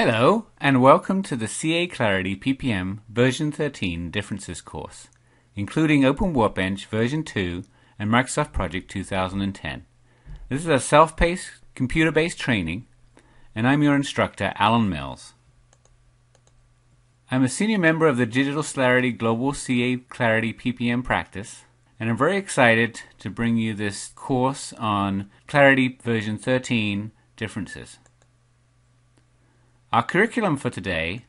Hello, and welcome to the CA Clarity PPM version 13 differences course, including Open Workbench version 2 and Microsoft Project 2010. This is a self-paced, computer-based training, and I'm your instructor, Alan Mills. I'm a senior member of the Digital Celerity Global CA Clarity PPM practice, and I'm very excited to bring you this course on Clarity version 13 differences. Our curriculum for today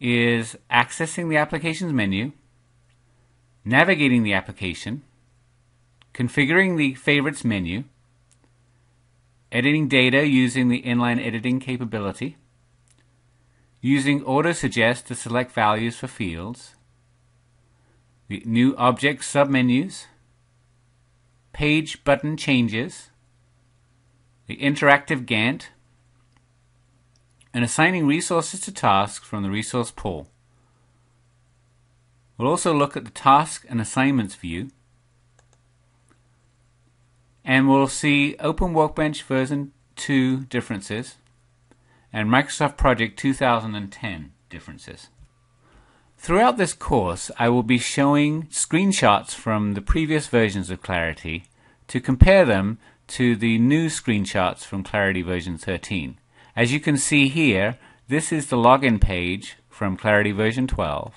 is accessing the applications menu, navigating the application, configuring the favorites menu, editing data using the inline editing capability, using auto-suggest to select values for fields, the new object submenus, page button changes, the interactive Gantt, and assigning resources to tasks from the resource pool. We'll also look at the task and assignments view, and we'll see Open Workbench version 2 differences and Microsoft Project 2010 differences. Throughout this course, I will be showing screenshots from the previous versions of Clarity to compare them to the new screenshots from Clarity version 13. As you can see here, this is the login page from Clarity version 12.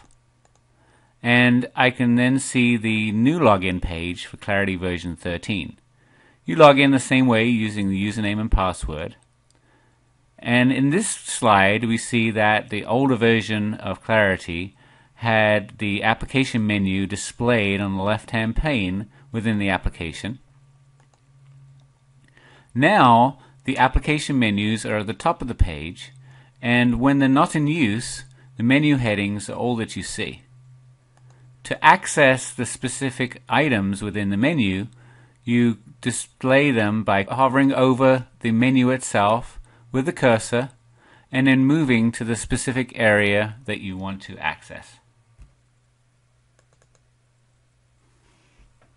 And I can then see the new login page for Clarity version 13. You log in the same way using the username and password. And in this slide, we see that the older version of Clarity had the application menu displayed on the left-hand pane within the application. Now, the application menus are at the top of the page, and when they're not in use, the menu headings are all that you see. To access the specific items within the menu, you display them by hovering over the menu itself with the cursor and then moving to the specific area that you want to access.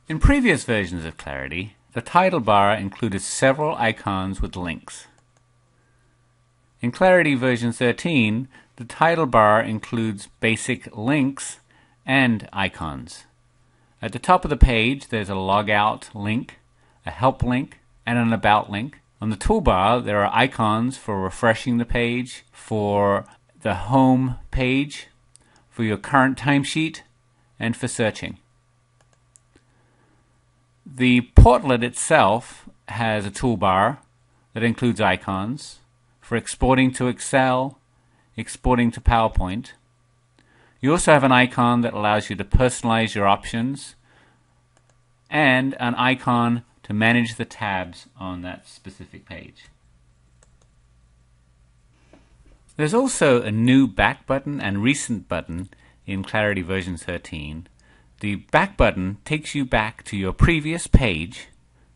In previous versions of Clarity, the title bar included several icons with links. In Clarity version 13, the title bar includes basic links and icons. At the top of the page, there's a logout link, a help link, and an about link. On the toolbar, there are icons for refreshing the page, for the home page, for your current timesheet, and for searching. The portlet itself has a toolbar that includes icons for exporting to Excel, exporting to PowerPoint. You also have an icon that allows you to personalize your options and an icon to manage the tabs on that specific page. There's also a new back button and recent button in Clarity version 13 the back button takes you back to your previous page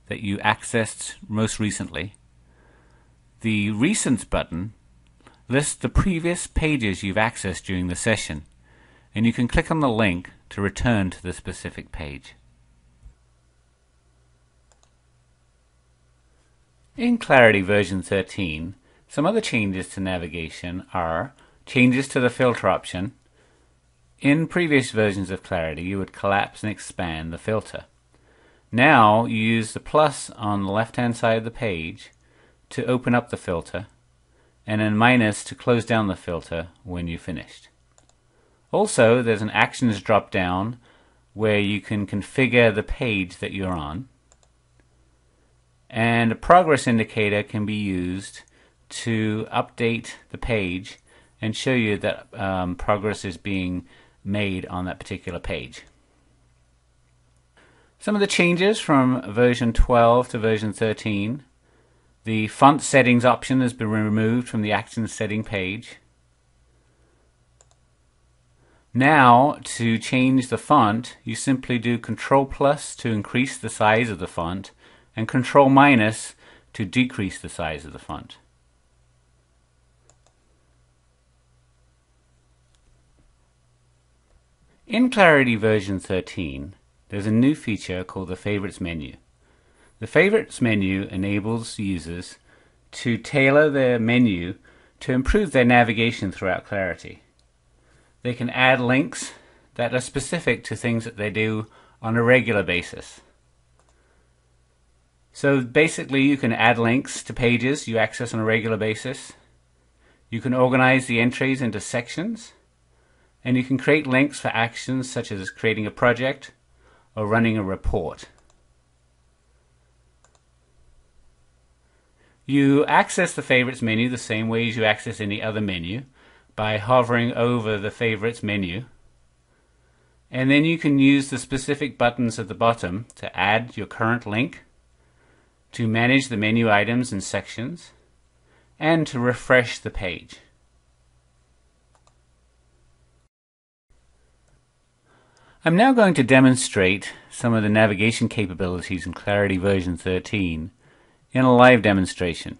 that you accessed most recently. The Recent button lists the previous pages you've accessed during the session, and you can click on the link to return to the specific page. In Clarity version 13, some other changes to navigation are changes to the filter option, in previous versions of Clarity, you would collapse and expand the filter. Now you use the plus on the left-hand side of the page to open up the filter and then minus to close down the filter when you've finished. Also, there's an Actions drop-down where you can configure the page that you're on. And a progress indicator can be used to update the page and show you that um, progress is being made on that particular page. Some of the changes from version 12 to version 13. The font settings option has been removed from the Actions setting page. Now, to change the font, you simply do Control plus to increase the size of the font and Control minus to decrease the size of the font. In Clarity version 13, there's a new feature called the Favorites menu. The Favorites menu enables users to tailor their menu to improve their navigation throughout Clarity. They can add links that are specific to things that they do on a regular basis. So basically, you can add links to pages you access on a regular basis. You can organize the entries into sections. And you can create links for actions such as creating a project or running a report. You access the favorites menu the same way as you access any other menu by hovering over the favorites menu. And then you can use the specific buttons at the bottom to add your current link, to manage the menu items and sections, and to refresh the page. I'm now going to demonstrate some of the navigation capabilities in Clarity version 13 in a live demonstration.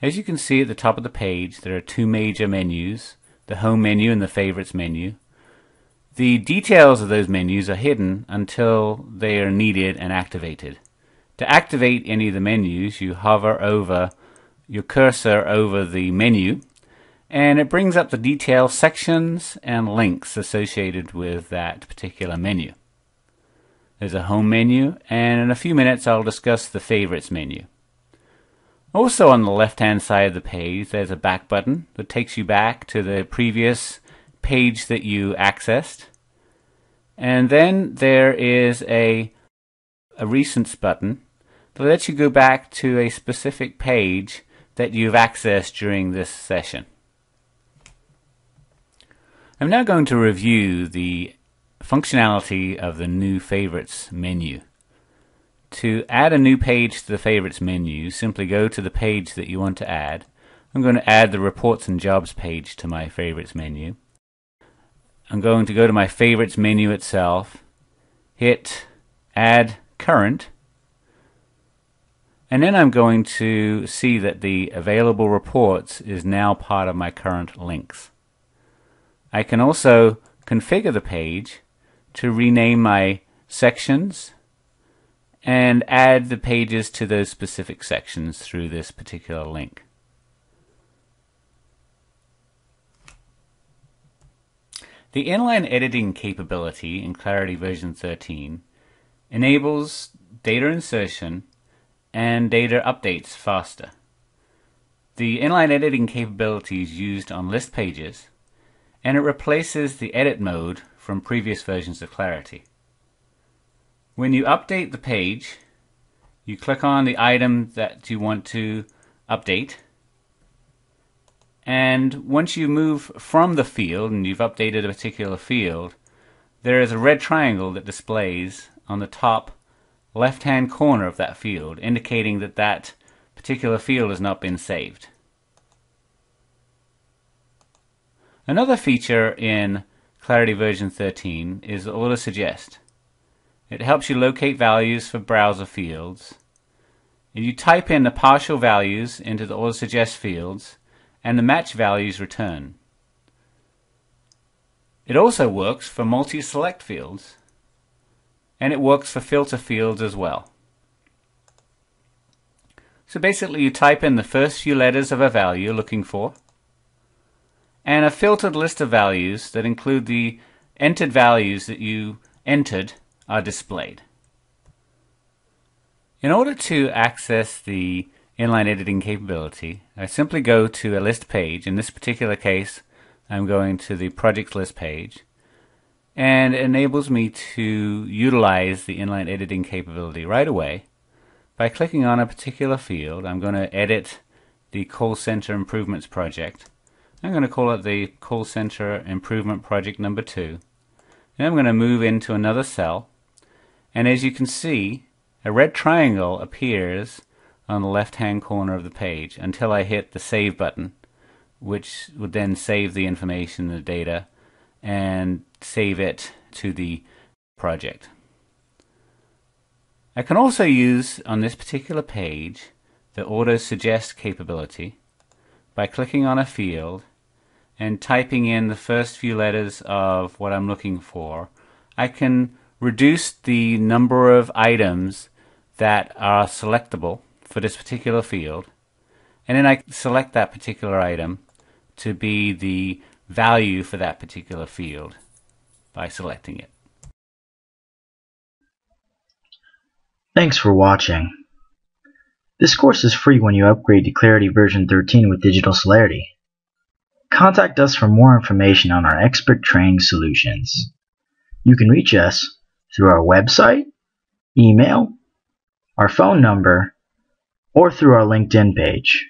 As you can see at the top of the page, there are two major menus, the Home menu and the Favorites menu. The details of those menus are hidden until they are needed and activated. To activate any of the menus, you hover over your cursor over the menu and it brings up the detail sections and links associated with that particular menu. There's a home menu, and in a few minutes I'll discuss the favorites menu. Also on the left hand side of the page, there's a back button that takes you back to the previous page that you accessed. And then there is a, a recents button that lets you go back to a specific page that you've accessed during this session. I'm now going to review the functionality of the new favorites menu. To add a new page to the favorites menu, simply go to the page that you want to add. I'm going to add the reports and jobs page to my favorites menu. I'm going to go to my favorites menu itself, hit add current, and then I'm going to see that the available reports is now part of my current links. I can also configure the page to rename my sections and add the pages to those specific sections through this particular link. The inline editing capability in Clarity version 13 enables data insertion and data updates faster. The inline editing capability is used on list pages and it replaces the edit mode from previous versions of Clarity. When you update the page, you click on the item that you want to update. And once you move from the field and you've updated a particular field, there is a red triangle that displays on the top left hand corner of that field, indicating that that particular field has not been saved. Another feature in Clarity version 13 is Auto Suggest. It helps you locate values for browser fields. And you type in the partial values into the Auto Suggest fields, and the match values return. It also works for multi-select fields, and it works for filter fields as well. So basically you type in the first few letters of a value you're looking for, and a filtered list of values that include the entered values that you entered are displayed. In order to access the inline editing capability, I simply go to a list page. In this particular case, I'm going to the projects list page, and it enables me to utilize the inline editing capability right away. By clicking on a particular field, I'm going to edit the call center improvements project I'm going to call it the call center improvement project number two. Then I'm going to move into another cell. And as you can see, a red triangle appears on the left hand corner of the page until I hit the save button, which would then save the information, the data, and save it to the project. I can also use on this particular page the auto suggest capability by clicking on a field and typing in the first few letters of what I'm looking for, I can reduce the number of items that are selectable for this particular field. And then I select that particular item to be the value for that particular field by selecting it. Thanks for watching. This course is free when you upgrade to Clarity version 13 with Digital Celerity. Contact us for more information on our expert training solutions. You can reach us through our website, email, our phone number, or through our LinkedIn page.